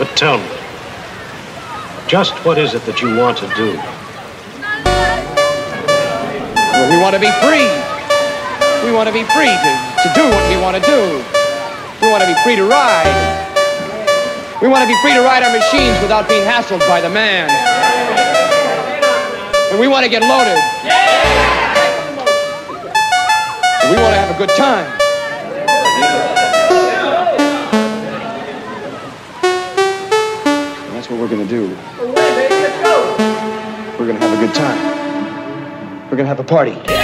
But tell me, just what is it that you want to do? Well, we want to be free. We want to be free to, to do what we want to do. We want to be free to ride. We want to be free to ride our machines without being hassled by the man. And we want to get loaded. And we want to have a good time. And that's what we're going to do. We're going to have a good time. We're going to have a party.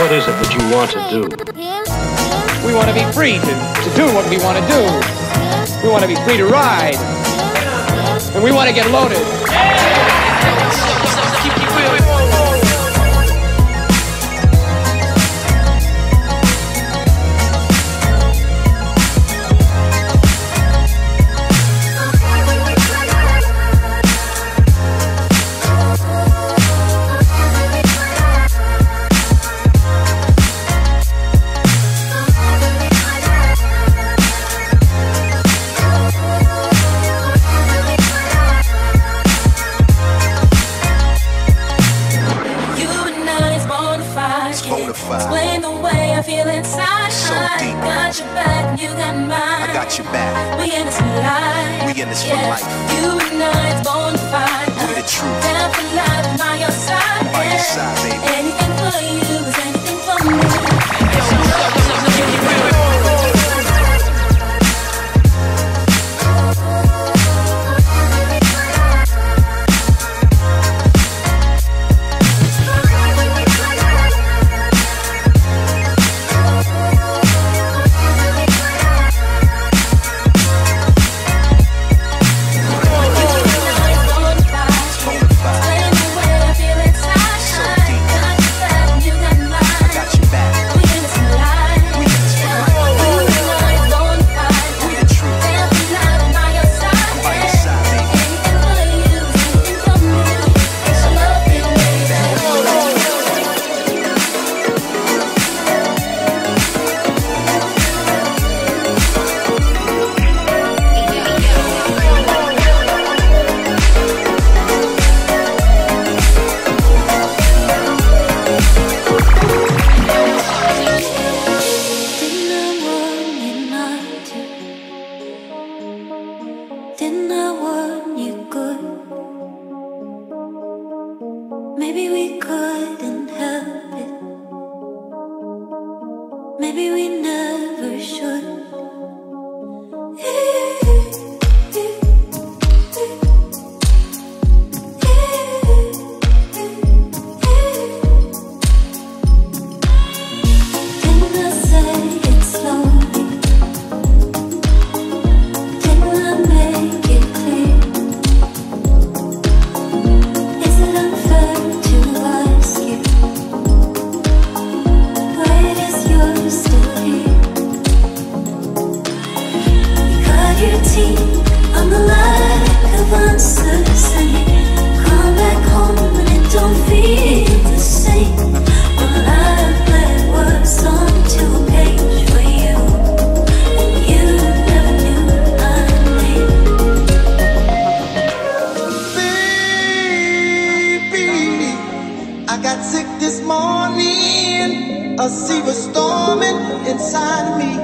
What is it that you want to do? We want to be free to, to do what we want to do. We want to be free to ride. And we want to get loaded. I'm the of come back home it don't feel the same. I've onto a page for you. You never knew my name. Baby, I got sick this morning. A sea was storming inside of me.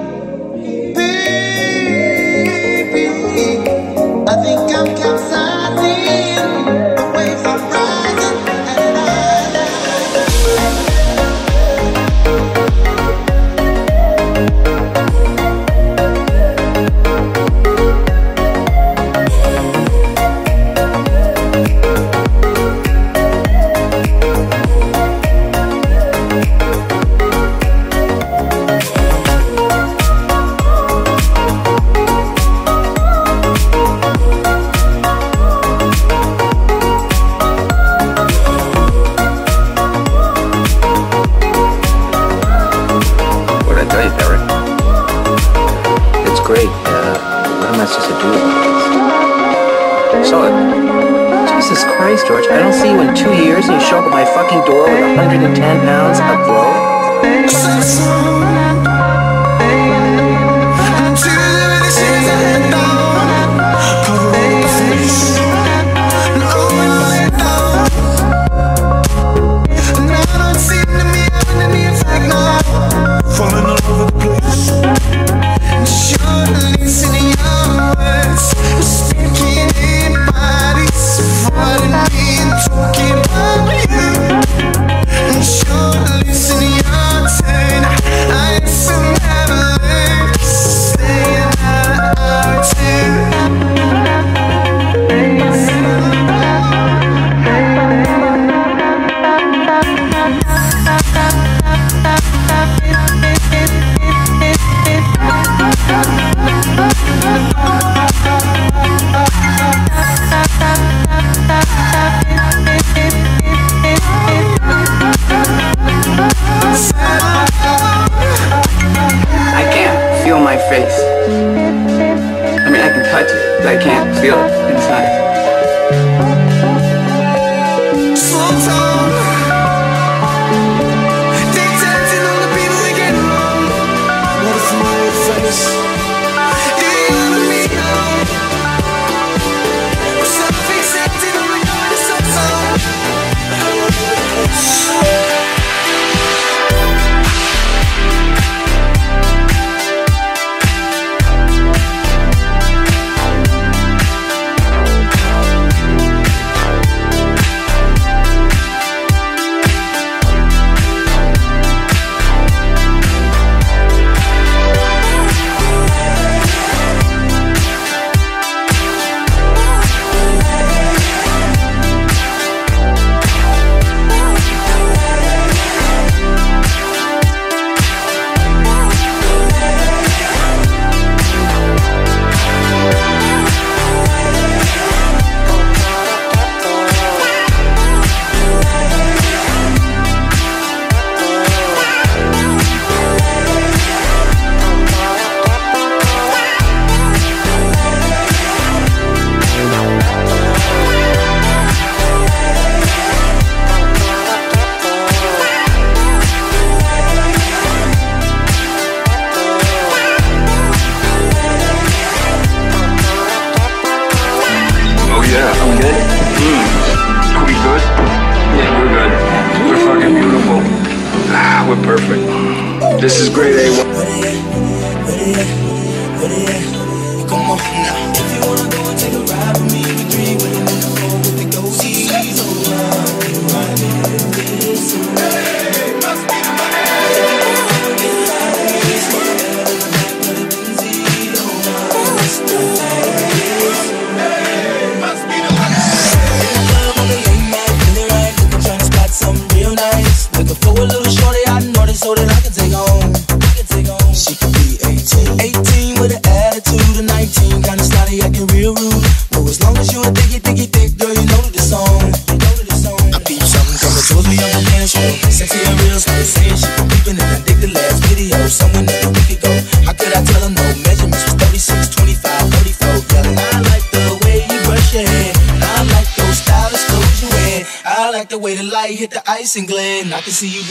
See you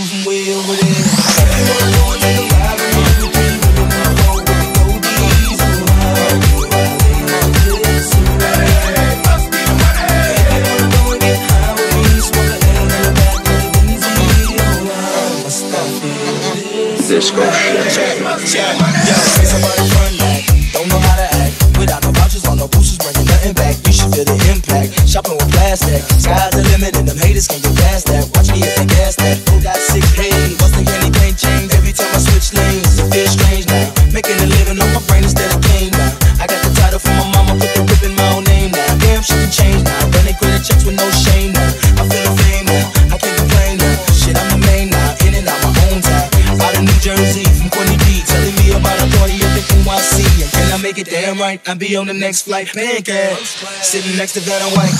right? I'll be on the next flight. Pancake, sitting next to that I'm white.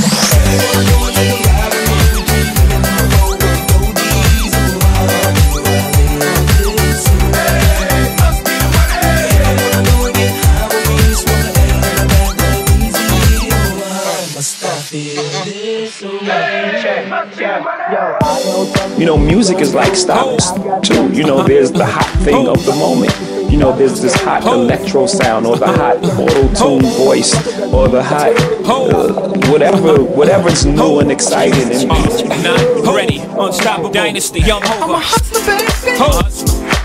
You know, music is like styles too. You know, there's the hot thing of the moment. You know, there's this hot electro sound or the hot auto tune voice or the hot uh, whatever, whatever's new and exciting and Not ready, unstoppable dynasty, young I'm a Hova. hustler, baby.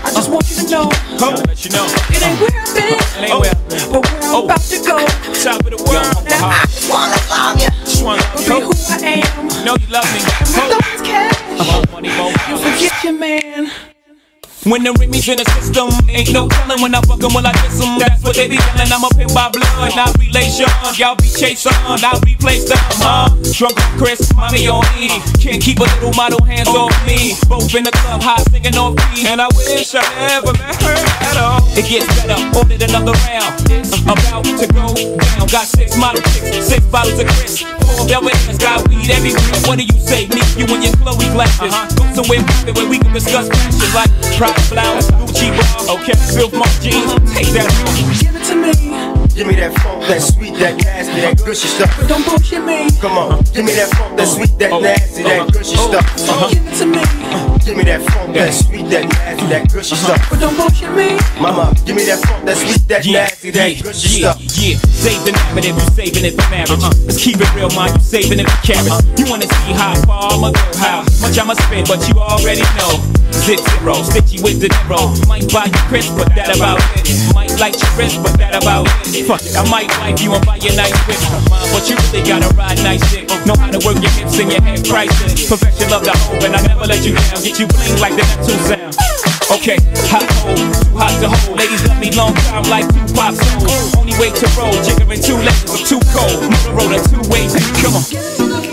I just want you to know I'll let you know. it ain't where I've been, It but where I'm about to go. Top of the world. Now I just wanna love you, Just wanna be who I am. know you love me. My thoughts cash. More money, more You forget your man. When the Remy's in the system, ain't no telling when I fuck 'em, will I diss 'em. That's what they be yelling. I'm a pimp by blood, not relation. Y'all be chasing, I'll replace them, huh? Drunk on Chris, mommy on E. Can't keep a little model hands off me. Both in the club, hot singing off beat. And I wish I never met her at all. It gets better, ordered another round. It's about to go down. Got six model chicks, six bottles of Chris. Four velvet hands, got weed everywhere. What do you say? Me, you and your Chloe glasses. Uh-huh. Go somewhere private where we can discuss passion like Pride flowers, Gucci bra, okay, Filth Mark jeans. Take that. Give it to me, Give me that funk, that sweet, that nasty, that gushy stuff. but don't bullshit me. Come on, give me that funk, that sweet, that oh, nasty, that uh-huh. gushy stuff. Give it to me, Give me that funk, that sweet, that nasty, that gushy uh-huh. stuff. but don't bullshit me. Mama, give me that funk, that sweet, that Yeah, nasty, that yeah, gushy yeah, stuff. yeah. Save the narrative, you saving it for marriage. Uh-huh. Let's keep it real, man. You saving it for carrots. Uh-huh. You wanna see how far I'ma go, how much I'ma spend, but you already know. Zip zero, stitchy with the zero. Might buy you Chris, but that about it. Might like your wrist, but that about it. Fuck it, I might wipe you and buy you a nice whip. Mom, but you really gotta ride nice shit. Know how to work your hips and your head priceless. Perfection love the hope, and I never let you down. Get you bling like the Neptune sound. Okay, hot hold, too hot to hold. Ladies love me long time like Tupac soul. Only way to roll, jiggering two legs, I'm too cold. Motorola two ways, come on.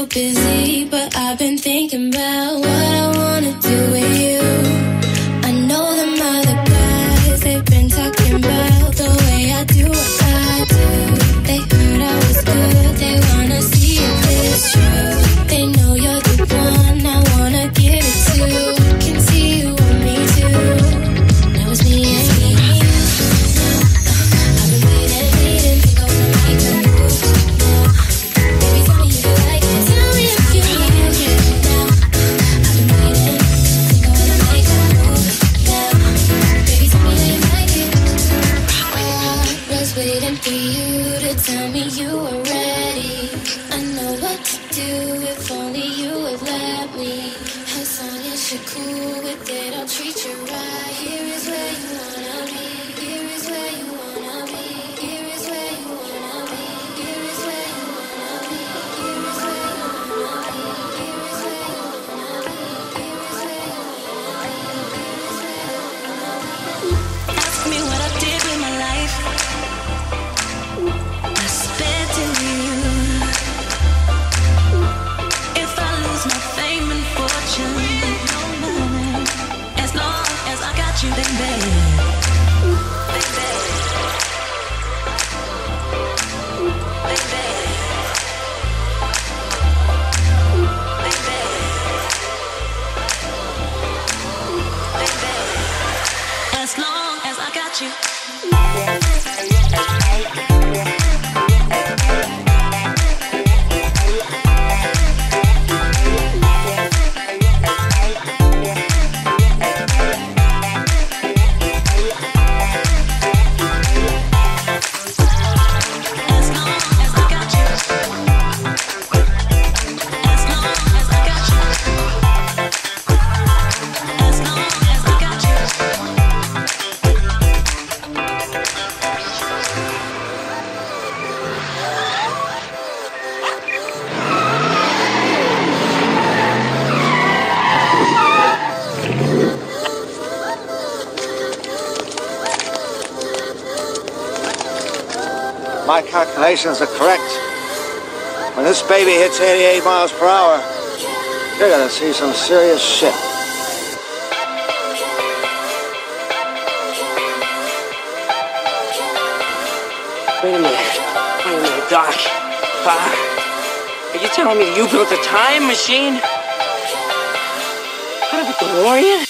so busy, but calculations are correct, when this baby hits 88 miles per hour, you're gonna see some serious shit. Wait a minute. Wait a minute, Doc. Uh, are you telling me you built a time machine? Out of a DeLorean?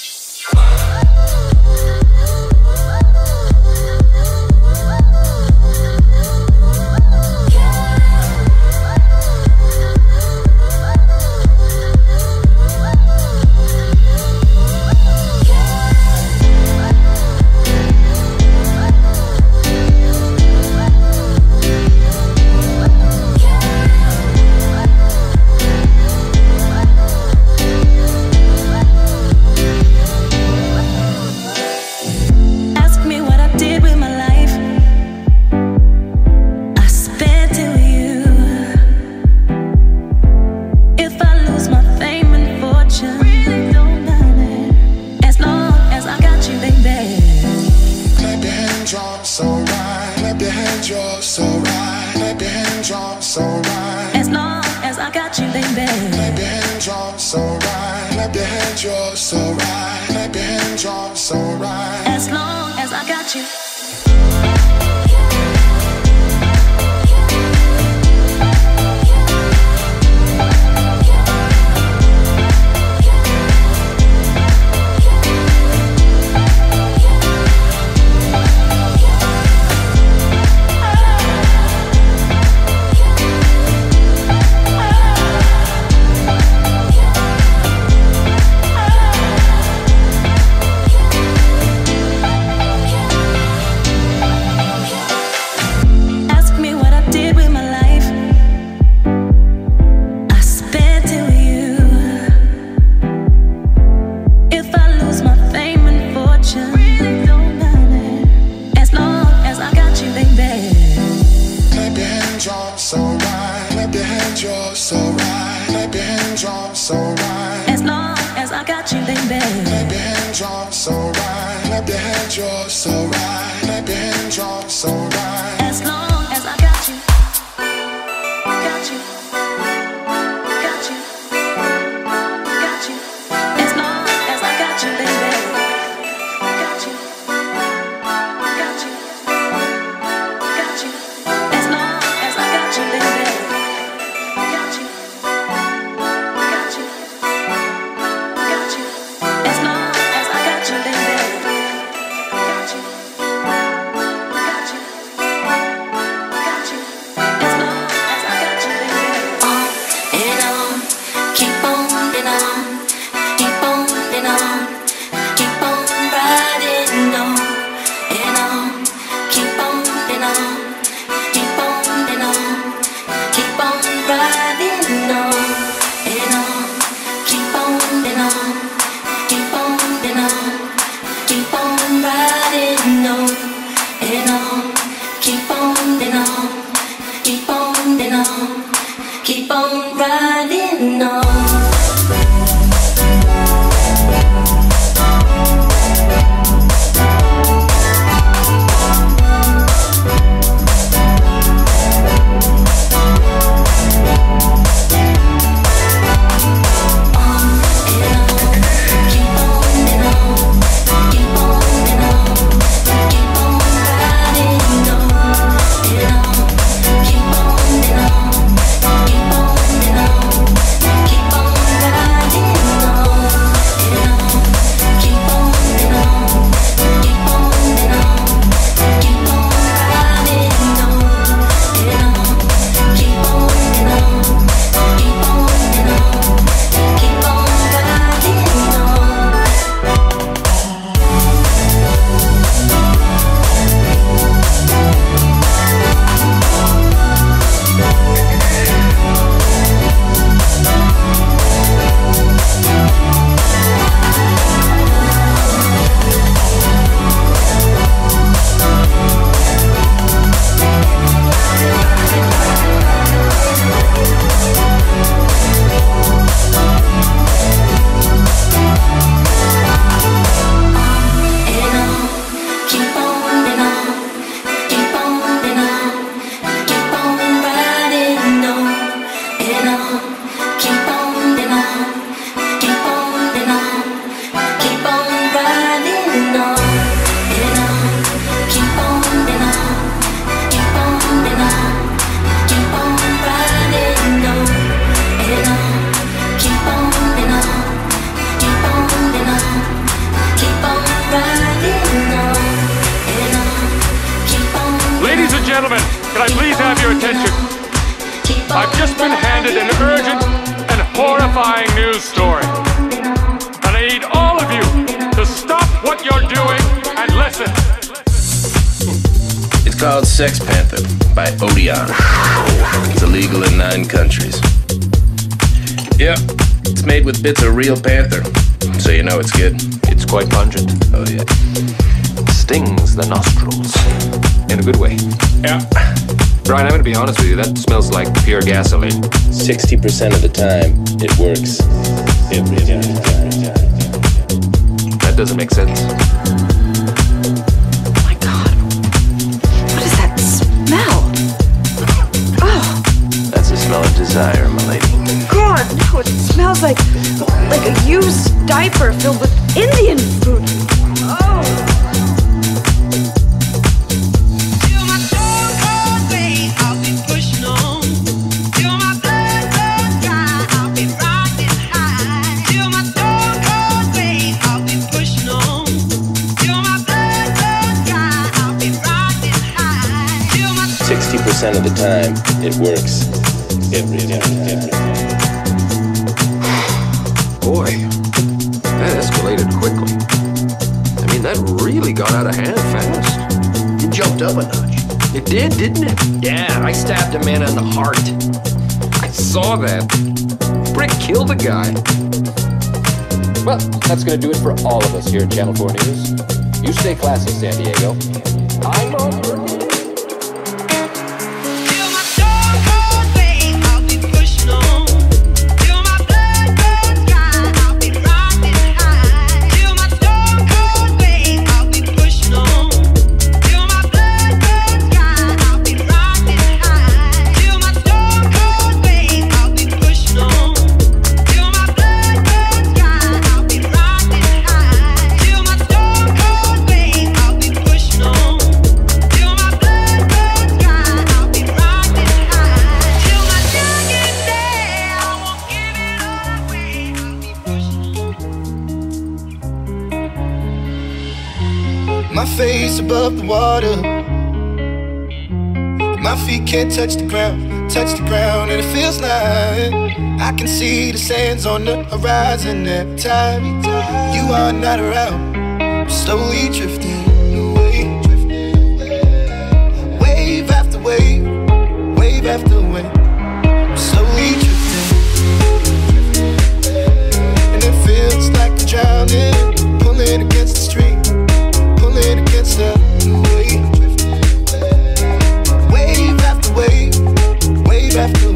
Real panther, so you know it's good. It's quite pungent. Oh, yeah. Stings the nostrils. In a good way. Yeah. Brian, I'm gonna be honest with you, that smells like pure gasoline. 60% of the time, it works. Every time. That doesn't make sense. Oh my god. What is that smell? Oh, That's the smell of desire, my lady. God, it smells like like a used diaper filled with Indian food. Oh. Sixty percent of the time, it works. Every time. Every Boy, that escalated quickly. I mean, that really got out of hand fast. You jumped up a notch. It did, didn't it? Yeah, I stabbed a man in the heart. I saw that. Brick killed a guy. Well, that's going to do it for all of us here at Channel 4 News. You stay classy, San Diego. I'm on above the water. My feet can't touch the ground, touch the ground, and it feels like I can see the sands on the horizon every time you are not around. I'm slowly drifting away, wave after wave, wave after wave. I'm slowly drifting, and it feels like I'm drowning, wave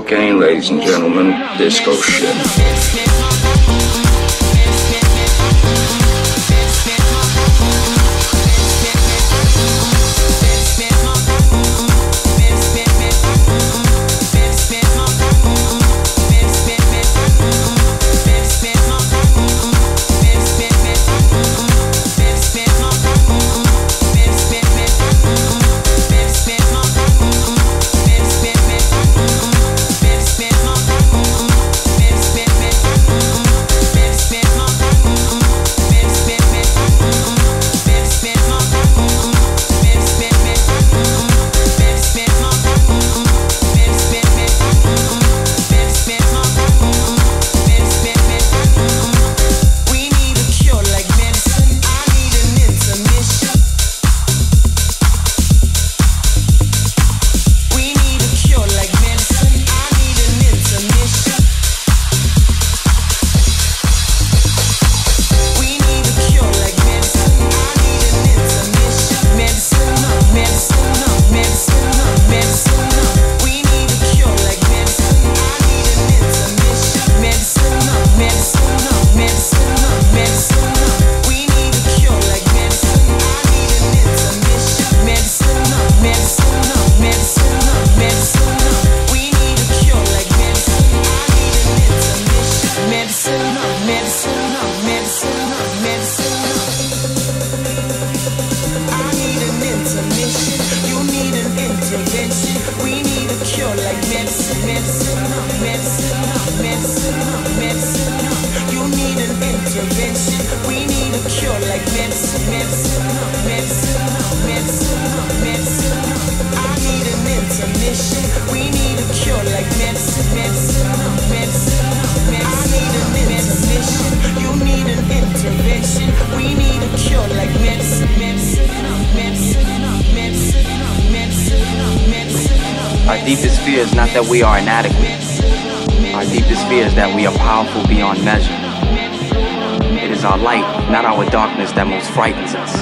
cocaine, ladies and gentlemen. Disco shit. That we are inadequate. Our deepest fear is that we are powerful beyond measure. It is our light, not our darkness, that most frightens us.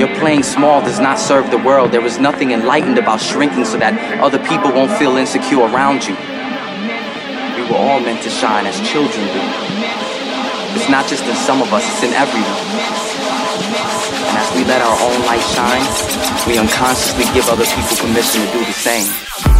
Your playing small does not serve the world. There is nothing enlightened about shrinking so that other people won't feel insecure around you. We were all meant to shine as children do. It's not just in some of us, it's in everyone. And as we let our own light shine, we unconsciously give other people permission to do the same.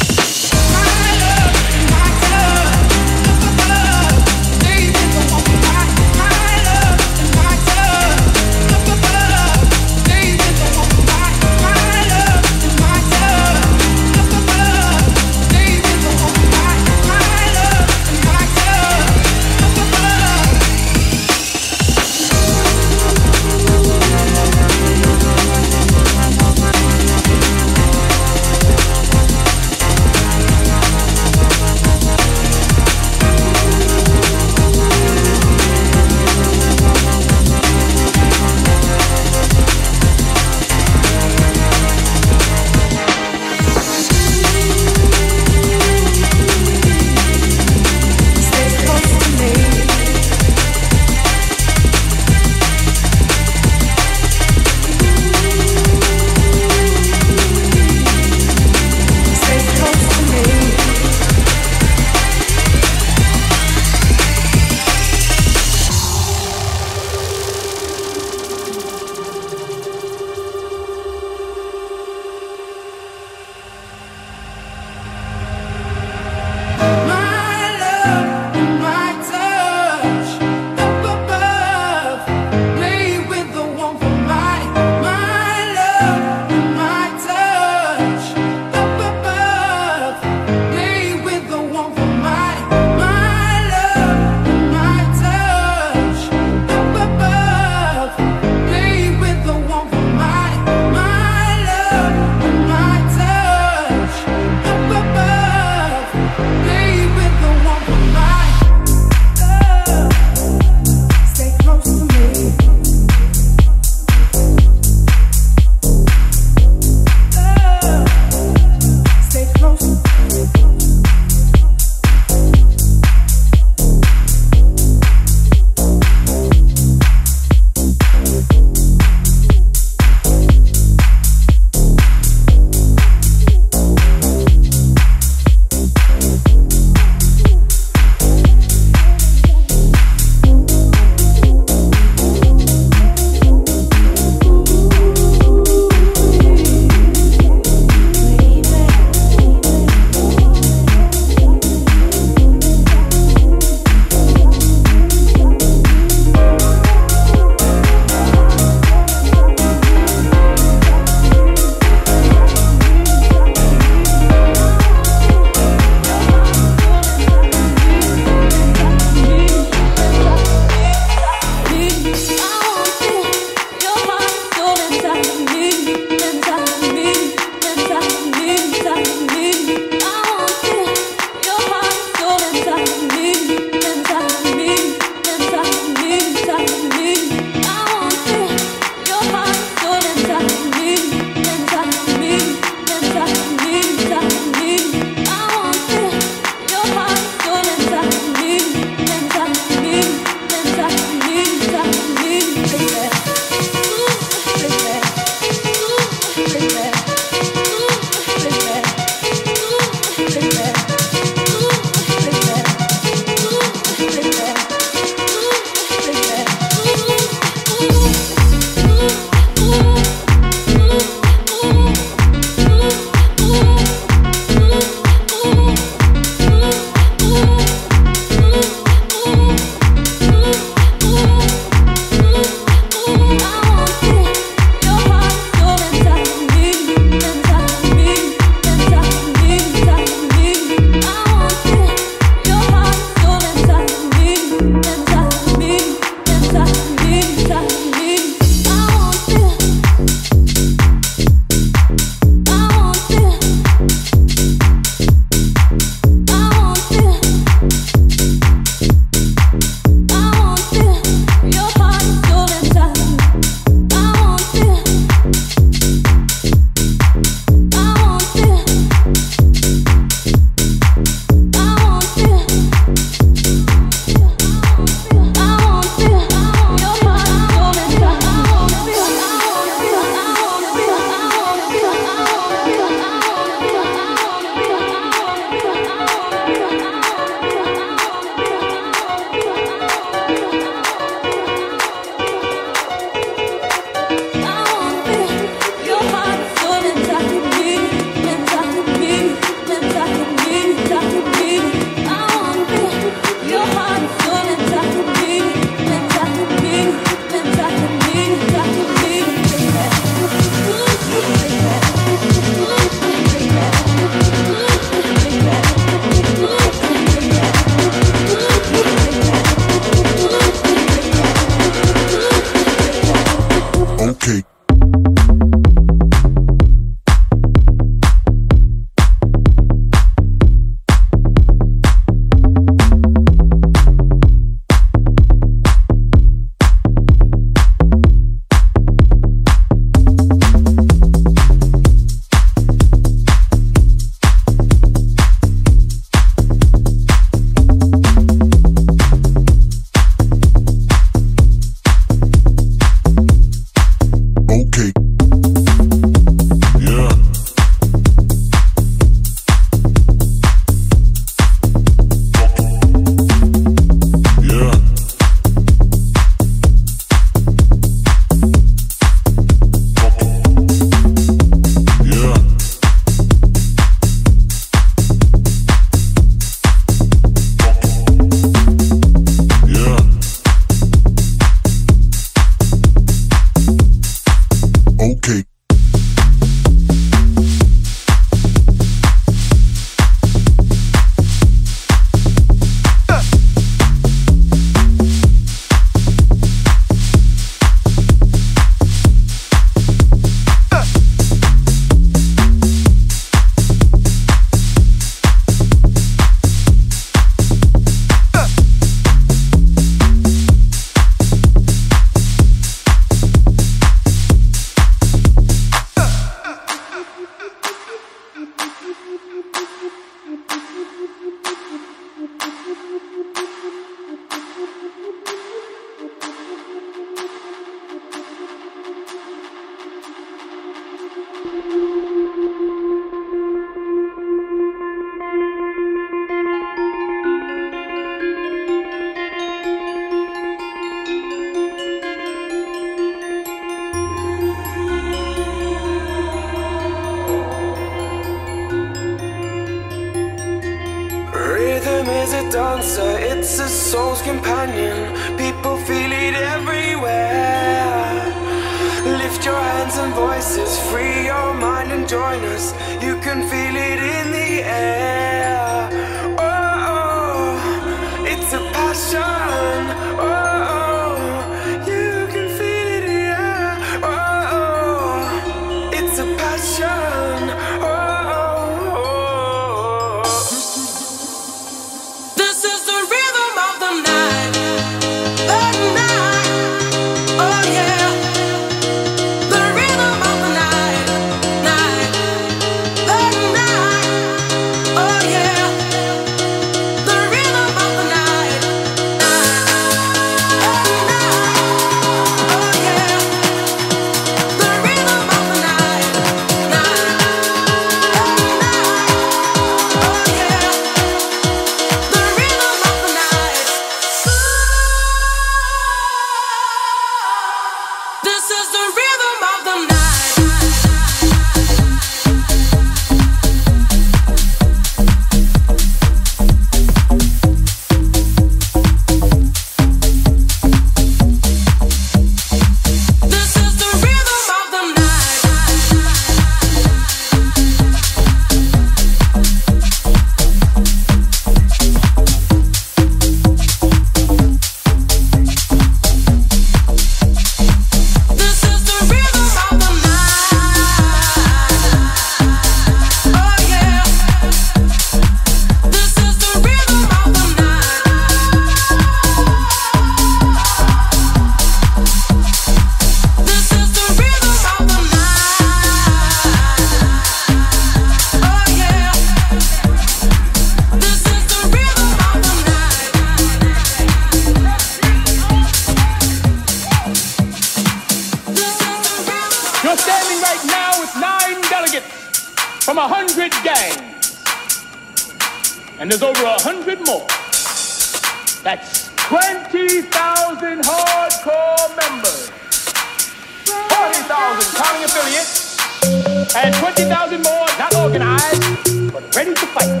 and 20,000 more not organized but ready to fight.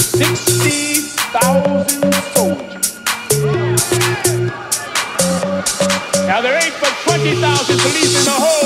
60,000 soldiers. Now there ain't but 20,000 police in the whole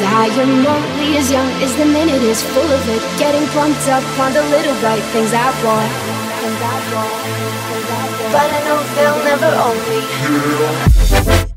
as I am only as young as the minute is full of it. Getting pumped up on the little bright things I want. But I know they'll never own me.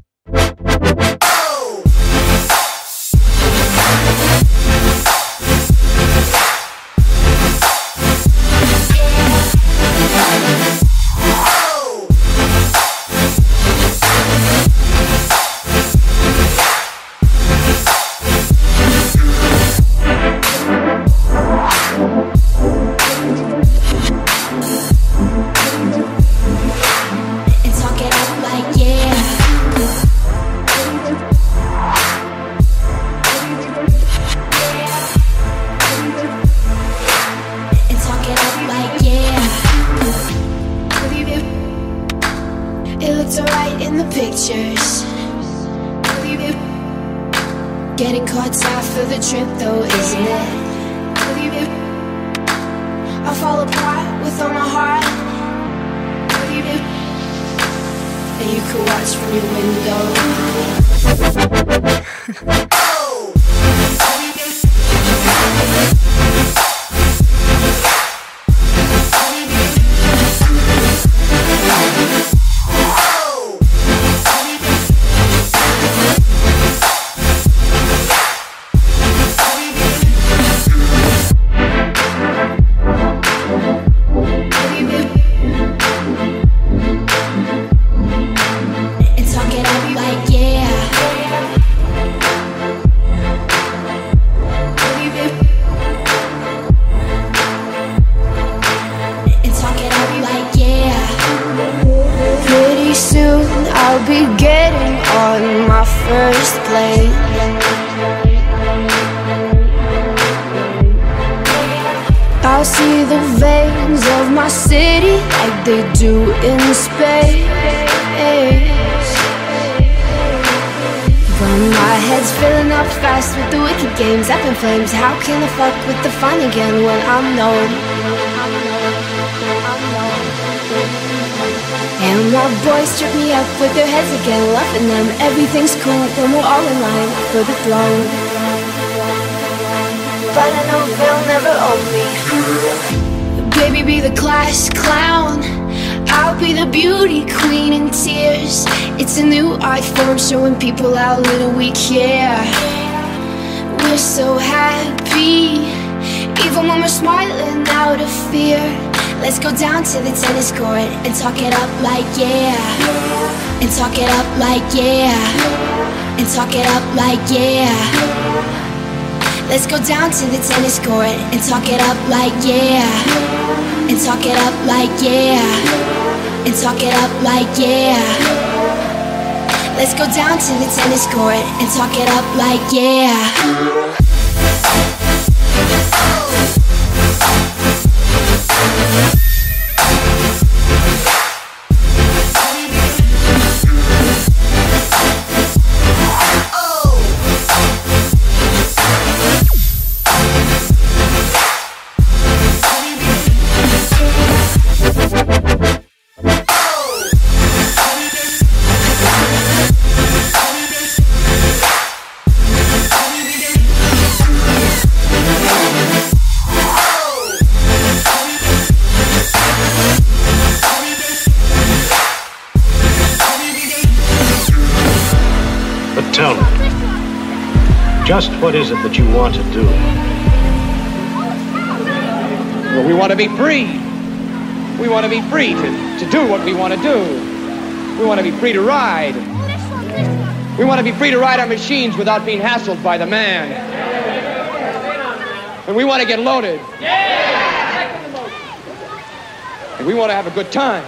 Do in space. But my head's filling up fast with the wicked games up in flames. How can I fuck with the fun again when I'm known? And my boys trip me up with their heads again, loving them. Everything's cool when we're all in line for the throne. But I know they'll never own me. Baby, be the class clown. I'll be the beauty queen in tears. It's a new art form showing people how little we care. We're so happy, even when we're smiling out of fear. Let's go down to the tennis court and talk it up like yeah. And talk it up like yeah. And talk it up like yeah. Let's go down to the tennis court and talk it up like yeah. And talk it up like yeah. And talk it up like yeah. Let's go down to the tennis court and talk it up like yeah. But that you want to do? Well, we want to be free. We want to be free to, to do what we want to do. We want to be free to ride. We want to be free to ride our machines without being hassled by the man. And we want to get loaded. And we want to have a good time.